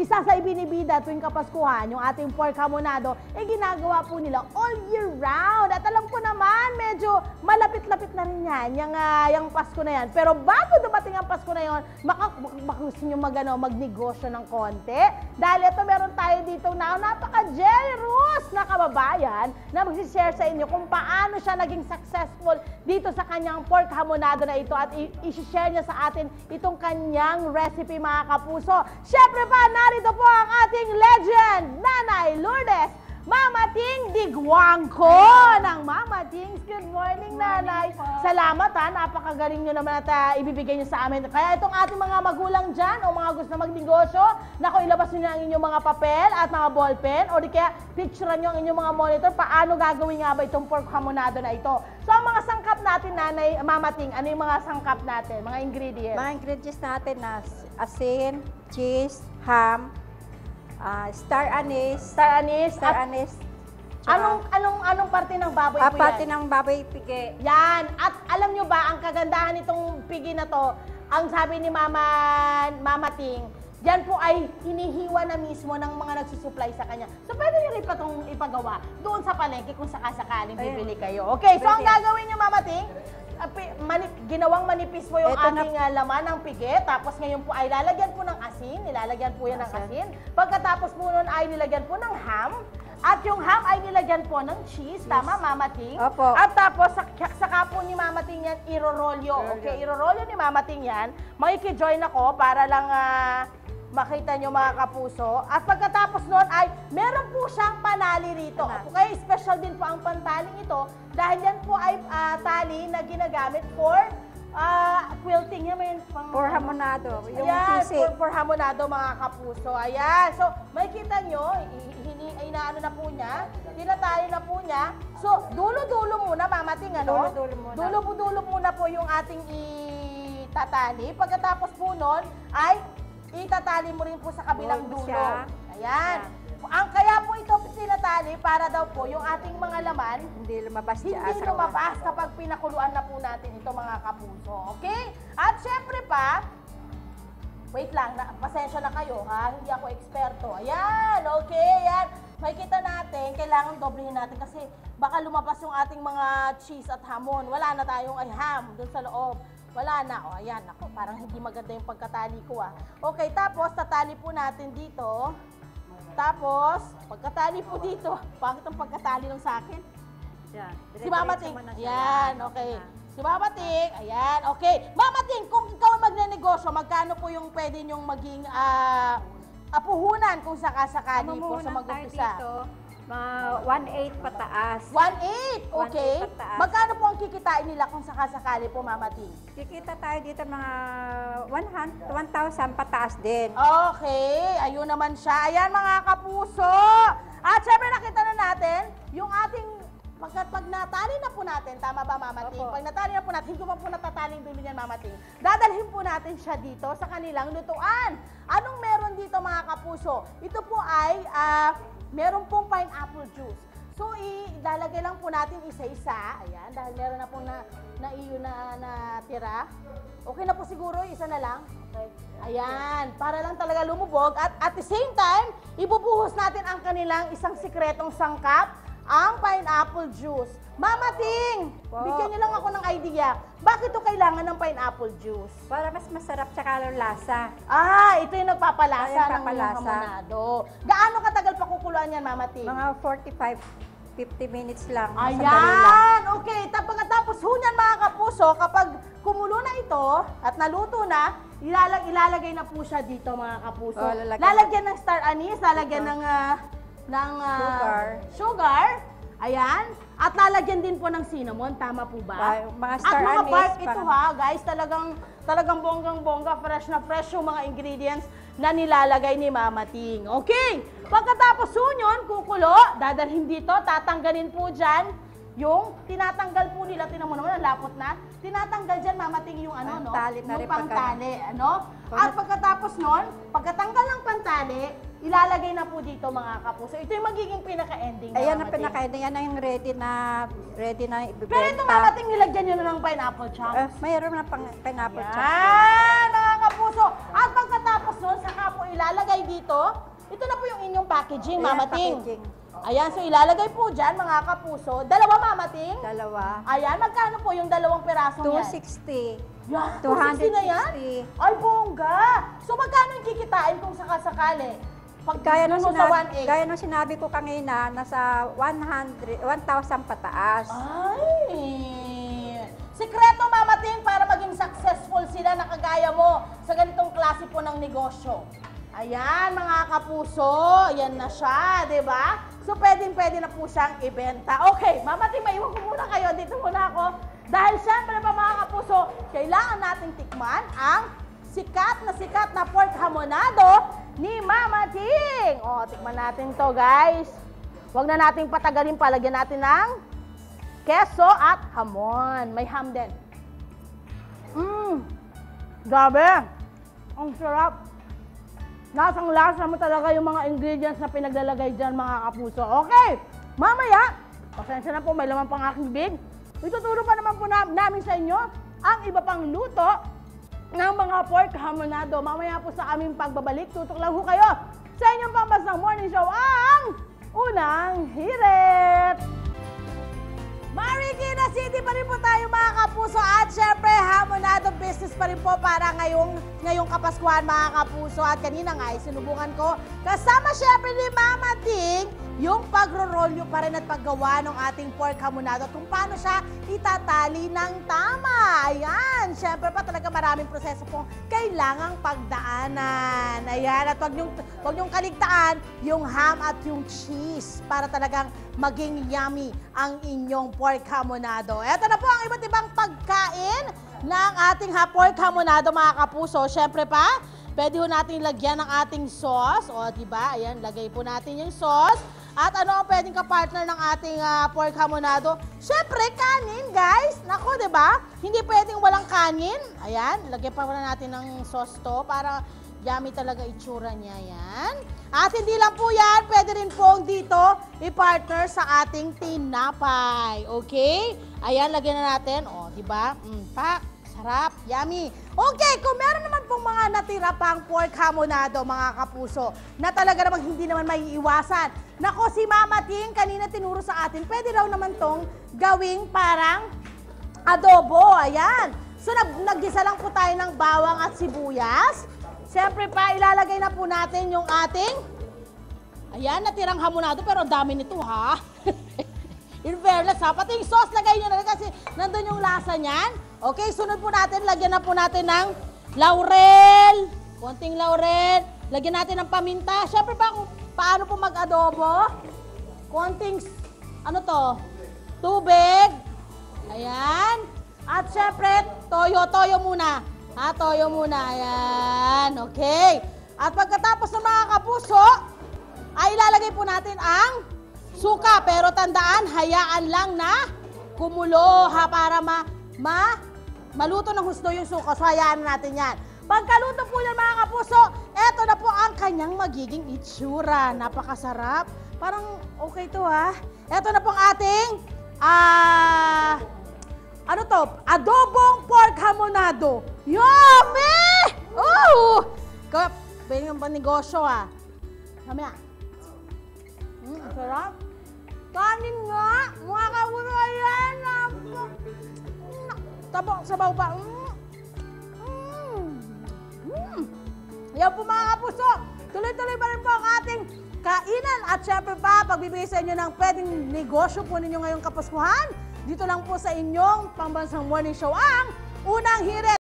isa sa ibinibida tuwing Kapaskuhan, yung ating pork hamonado, eh ginagawa po nila all year round. At alam ko naman, medyo malapit-lapit na rin yan, yung, ah, yung Pasko na yan. Pero bago dumating ang Pasko na yon, maka, baka gusto nyo mag, ano, magnegosyo ng konti. Dahil ito meron tayo dito na napaka-generous na kababayan na magsishare sa inyo kung paano siya naging successful dito sa kanyang pork hamonado na ito at i-share niya sa atin itong kanyang recipe mga kapuso. Siyempre pa, narito po ang ating legend, Nanay Lourdes Mama Ting Digwangko ng Mama Tings. Good morning, Nanay. Salamat ha, napakagaling nyo naman at ah, ibibigay nyo sa amin. Kaya itong ating mga magulang dyan o mga gusto magnegosyo, naku, ilabas nyo na ang inyong mga papel at mga ballpen o di kaya picturean nyo ang inyong mga monitor paano gagawin nga ba itong pork hamonado na ito. So, ang mga sangkap natin, Nanay, Mama Ting, ano yung mga sangkap natin, mga ingredients? Mga ingredients natin na asin, cheese, ham, ah, star anise, Star anise. star at anise, anong, anong, anong parte ng baboy ah, po yan? ng baboy pigi. Yan. At alam nyo ba, ang kagandahan nitong pigi na to, ang sabi ni Mama, Mama Ting, yan po ay hinihiwa na mismo ng mga nagsusupply sa kanya. So, pwede nyo rin pa itong ipagawa doon sa palengke kung sakasakaling bibili kayo. Okay, so ang gagawin nyo, Mama Ting, ah, pi- mani- ginawang manipis po yung na- ating ah, laman ng pigi. Tapos ngayon po ay lalagyan po ng asin. Nilalagyan po yan ng asin. Pagkatapos po nun ay nilagyan po ng ham. At yung ham ay nilagyan po ng cheese. Tama, Mama Ting? Opo. At tapos, sak- saka po ni Mama Ting yan, irorolyo. Okay, irorolyo ni Mama Ting yan. Makikijoin ako para lang ah, makita nyo mga kapuso. At pagkatapos nun ay, meron po siyang panali rito. Panali. Okay, special din po ang pantaling ito dahil yan po ay ah, tali na ginagamit for ah, quilting. Yan, may pang... For hamonado, yung Ayan, sisig. for, for hamonado mga kapuso. Ayan. So, makikita nyo, i- hini, inaano na po niya, tinatali na po niya. So, dulo-dulo muna, mamating ano? Dulo-dulo muna. Dulo-dulo muna po yung ating itatali. Pagkatapos po nun, ay itatali mo rin po sa kabilang Dulo siya. Ayan. Ang kaya po ito tinatali para daw po yung ating mga laman Hindi lumabas siya hindi lumabas kapag pinakuluan na po natin ito mga kapuso. Okay? At syempre pa, wait lang, na, pasensya na kayo ha, hindi ako eksperto. Ayan, okay, ayan. Makikita natin, kailangan doblehin natin kasi baka lumabas yung ating mga cheese at hamon. Wala na tayong ay ham dun sa loob. Wala na. O, ayan, ako, parang hindi maganda yung pagkatali ko ah. Okay, tapos tatali po natin dito. Tapos, pagkatali po dito, bakit ang pagkatali lang sa akin? Yan. Si Mama Ting. Ayan, okay. Si Mama Ting, ayan, okay. Mama Ting, kung ikaw ang magnenegosyo, magkano po yung pwede nyong maging ah, apuhunan kung sakasakali po sa Mamuhunan tayo mag-umpisa? Dito, mga 1.8 pataas. 1.8, okay. 1.8 pataas. Magkano po ang kikitain nila kung sakasakali po, Mama Ting? Kikita tayo dito mga 100, 1,000 pataas din. Okay, ayun naman siya. Ayan mga kapuso. At syempre nakita na natin yung ating Pagkat pag natali na po natin, tama ba Mama Ting? Opo. Pag natali na po natin, hindi ko pa po natatali yung dulo niyan Mama Ting. Dadalhin po natin siya dito sa kanilang lutuan. Anong meron dito mga kapuso? Ito po ay, ah, meron pong pineapple juice. So, ilalagay lang po natin isa-isa. Ayan, dahil meron na po na, na iyo na, na tira. Okay na po siguro, isa na lang. Okay. Ayan, para lang talaga lumubog. At at the same time, ibubuhos natin ang kanilang isang sikretong sangkap, ang pineapple juice. Mama Ting, Po. bigyan niyo lang ako ng idea. Bakit to kailangan ng pineapple juice? Para mas masarap tsaka lasa. Ah, ito yung nagpapalasa Ay, ng nagpapalasa. mga hamonado. Gaano katagal pa kukuluan yan, Mama Ting? Mga 45, 50 minutes lang. Sandali lang. Ayan! Okay, tapos pagkatapos ho niyan mga kapuso, kapag kumulo na ito at naluto na, ilalag, ilalagay na po siya dito mga kapuso. Oh, lalagyan. lalagyan ng star anise, lalagyan ng, ah, ng ah, Sugar. sugar. Ayan. At lalagyan din po ng cinnamon, tama po ba? Ba- mga At star mga anise, bark ito ha, guys, talagang talagang bonggang-bongga, fresh na fresh yung mga ingredients na nilalagay ni Mama Ting. Okay, pagkatapos po yun, kukulo, dadalhin dito, tatanggalin po dyan yung tinatanggal po nila, tinan mo naman, ang lapot na, tinatanggal dyan, Mama Ting, yung ano, no? tali na yung pangtali, ano? At pagkatapos nun, pagkatanggal ng pantali, ilalagay na po dito mga kapuso. Ito yung magiging pinaka-ending. Ayan ang pinakain. Yan ang ready na ready na ibibenta. Pero ito Mama Ting, nilagyan nyo na ng pineapple chunks. Eh, mayroon na pang pineapple chunks. Yan, mga kapuso. At pagkatapos nun, saka po ilalagay dito. Ito na po yung inyong packaging, Ayan, Mama Ting. packaging. Ayan, so ilalagay po dyan, mga kapuso. Dalawa, Mama Ting. Dalawa. Ayan, magkano po yung dalawang pirasong yan? 260. Yan, 260 na yan? 260. Ay, bongga! So, magkano yung kikitain kung sakasakali? Pag Gaya nung, sa sinabi, 1.8? gaya nung sinabi ko kanina, nasa 100, 1,000 pataas. Ay! Sikreto, Mama Ting, para maging successful sila na kagaya mo sa ganitong klase po ng negosyo. Ayan, mga kapuso, yan na siya, di ba? So, pwedeng-pwede na po siyang ibenta. Okay, Mama Ting, maiwan ko muna kayo. Dito muna ako. Dahil syempre pa mga kapuso, kailangan nating tikman ang sikat na sikat na pork hamonado ni Mama Ting. O, tikman natin to, guys. Huwag na nating patagalin, palagyan natin ng keso at hamon. May ham din. Mmm! Grabe! Ang sarap! Lasang lasa mo talaga yung mga ingredients na pinaglalagay dyan mga kapuso. Okay! Mamaya, pasensya na po, may laman pang aking big. Ituturo pa naman po na, namin sa inyo ang iba pang luto ng mga pork hamonado. Mamaya po sa aming pagbabalik, tutok lang ho kayo sa inyong pambasang morning show ang Unang Hirit! Marikina City pa rin po tayo mga kapuso at syempre hamonado business pa rin po para ngayong, ngayong Kapaskuhan mga kapuso at kanina nga ay sinubukan ko kasama syempre ni Mama Ting yung pagro-rolyo pa rin at paggawa ng ating pork hamonado at kung paano siya itatali ng tama. Ayan, syempre pa talaga maraming proseso pong kailangang pagdaanan. Ayan, at wag niyong, wag niyong kaligtaan yung ham at yung cheese para talagang maging yummy ang inyong pork hamonado. Ito na po ang iba't ibang pagkain ng ating pork hamonado mga kapuso. Syempre pa, pwede ho natin lagyan ng ating sauce. O, di ba? Ayan, lagay po natin yung sauce. At ano ang pwedeng ka-partner ng ating ah, pork hamonado? Syempre, kanin, guys. Nako, ba? Hindi pwedeng walang kanin. Ayan, lagyan pa muna natin ng sauce to para yummy talaga itsura niya yan. At hindi lang po yan, pwede rin pong dito i-partner sa ating tinapay. Okay? Ayan, lagyan na natin. O, di ba? Mm, pak, sarap, yummy. Okay, kung meron naman pong pang pork hamonado, mga kapuso, na talaga namang hindi naman may iwasan. Nako, si Mama Ting, kanina tinuro sa atin, pwede raw naman tong gawing parang adobo. Ayan. So, nag naggisa lang po tayo ng bawang at sibuyas. Siyempre pa, ilalagay na po natin yung ating, ayan, natirang hamonado, pero dami nito, ha? In fairness, ha? Pati yung sauce, lagay nyo na rin kasi nandun yung lasa niyan. Okay, sunod po natin, lagyan na po natin ng laurel. Konting laurel. Lagyan natin ng paminta. Siyempre pa, kung paano po mag-adobo. Konting, ano to, tubig. Ayan. At syempre, toyo, toyo muna. Ha, toyo muna. Ayan. Okay. At pagkatapos ng mga kapuso, ay ilalagay po natin ang suka. Pero tandaan, hayaan lang na kumulo ha para ma, ma maluto ng husto yung suka. So hayaan natin yan. Pagkaluto po yan mga kapuso, eto na po ang kanyang magiging itsura. Napakasarap. Parang okay to ha. Eto na po ang ating ah ano to? Adobong pork hamonado. Yummy! Oh! Kap, pwede yung panegosyo ah. Mamaya. Mm, sarap. Kanin nga. Mga kapuso, Tabo, sabaw pa. Mm. Mm. Mm. Yan po mga kapuso. Tuloy-tuloy pa rin po ang ating kainan. At syempre pa, pagbibigay sa inyo ng pwedeng negosyo po ninyo ngayong kapaskuhan. Dito lang po sa inyong pambansang morning show ang Unang Hirit.